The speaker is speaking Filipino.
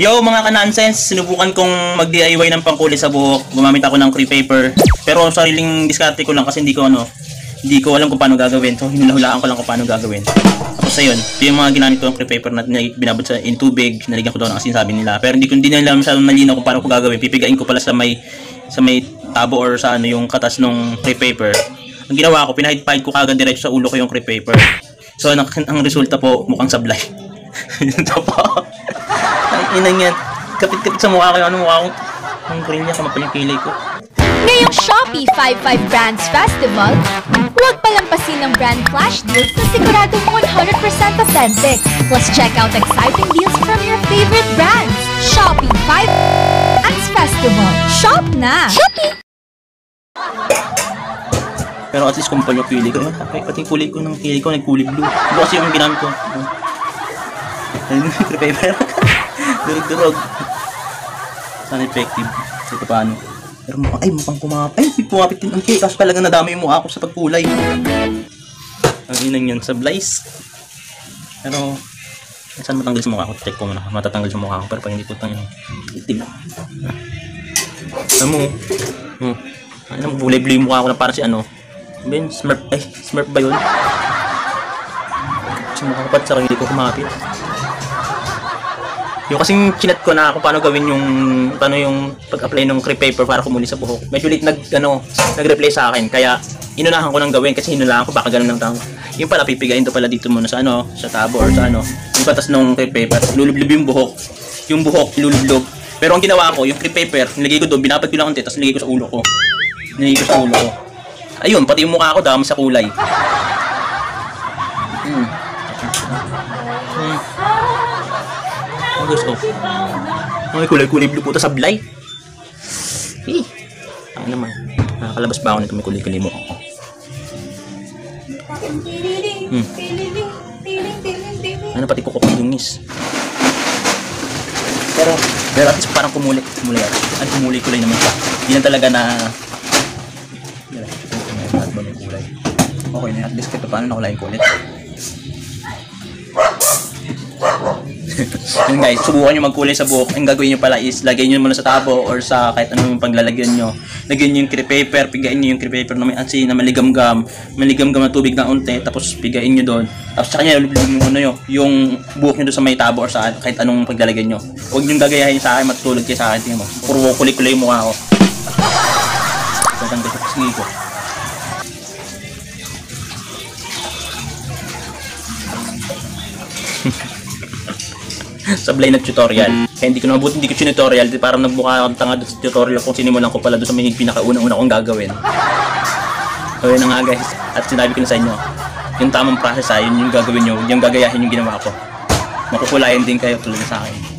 Yo mga ka-nonsense, sinubukan kong mag-DIY ng pangkulay sa buhok. Gumamit ako ng crepe paper. Pero sariling diskarte ko lang kasi hindi ko ano, hindi ko alam kung paano gagawin. So hinuhulaan ko lang kung paano gagawin. Tapos ayun, yung mga ginamit ko ng crepe paper na na- binabad sa in tubig, nalagyan ko doon ang sinasabi nila. Pero hindi ko hindi nila masyadong malinaw kung paano ko gagawin. Pipigain ko pala sa may sa may tabo or sa ano yung katas ng crepe paper. Ang ginawa ko, pinahid-pahid ko kagad diretso sa ulo ko yung crepe paper. So ang, ang resulta po mukhang sablay. Ito po. Ang ina niyan. Kapit-kapit sa mukha ko yung ano mukha ko. Ang green niya, kamapal yung kilay ko. Ngayong Shopee 55 Brands Festival, huwag palampasin ng brand flash deals na siguradong 100% authentic. Plus check out exciting deals from your favorite brands. Shopee 5 Brands Festival. Shop na! Shopee! Pero at least kumpal yung kilay ko. Ayun, Pati kulay ko ng kilay ko, nagkulay blue. Ito kasi yung ginamit ko. Ayun, paper. Durog-durog. Sana effective. Ito paano. Pero mukhang, ay mukhang kumapit. Ay, pumapit din ang cake. Kaso talaga nadami yung mukha ko sa pagkulay. Ang inang yan sa Blaze. Pero, saan matanggal sa mukha ko? Check ko muna. Matatanggal sa mukha ko. Pero pag hindi ko tangin, itim. Alam mo, hmm. Ano mo, bulay-bulay yung mukha ko na para si ano. Ben, smurf, ay, smurf ba yun? Kasi mukha ko pa sa hindi ko kumapit. Yung kasing chinat ko na kung paano gawin yung paano yung pag-apply ng crepe paper para kumuli sa buhok. Medyo late nag ano, nag-reply sa akin kaya inunahan ko nang gawin kasi hinulaan ko baka ganun lang tao. Yung pala pipigain to pala dito muna sa ano, sa tabo or sa ano, yung patas ng crepe paper, lulublob yung buhok. Yung buhok lulublob. Pero ang ginawa ko, yung crepe paper, nilagay ko doon, binabad ko lang konti, tapos nilagay ko sa ulo ko. Nilagay ko sa ulo ko. Ayun, pati yung mukha ko dami sa kulay. Hmm. Hmm. Ang gusto. Ay, kulay-kulay blue puta sablay. Eh. Ang naman. Nakakalabas ba ako nito may kulay-kulay mo? Hmm. Ano pati kuko dungis. Pero, pero at least parang kumuli. Kumuli ako. Ano kumuli kulay naman siya. Hindi na talaga na... Okay na, at least kahit paano nakulay ko ulit. Yun guys, subukan nyo magkulay sa buhok. Ang gagawin nyo pala is lagay nyo muna sa tabo or sa kahit ano yung paglalagyan nyo. Lagyan nyo yung crepe paper, pigain nyo yung crepe paper na may ansi na maligamgam. Maligamgam na tubig na unti, tapos pigain nyo doon. Tapos sa kanya, lulubog yung ano nyo, yung buhok nyo doon sa may tabo or sa kahit anong paglalagyan nyo. Huwag nyo gagayahin sa akin, matutulog kayo sa akin. Tingnan mo, puro kulay-kulay yung mukha ko. Tatanggal ko sa sablay na tutorial. Kaya hindi ko na mabuti hindi ko tutorial, parang nagmukha akong tanga doon sa tutorial kung sinimulan ko pala doon sa may pinakauna-una kong gagawin. So yun nga guys, at sinabi ko na sa inyo, yung tamang process ha, yun yung gagawin nyo, yung gagayahin yung ginawa ko. Makukulayan din kayo tulad sa akin.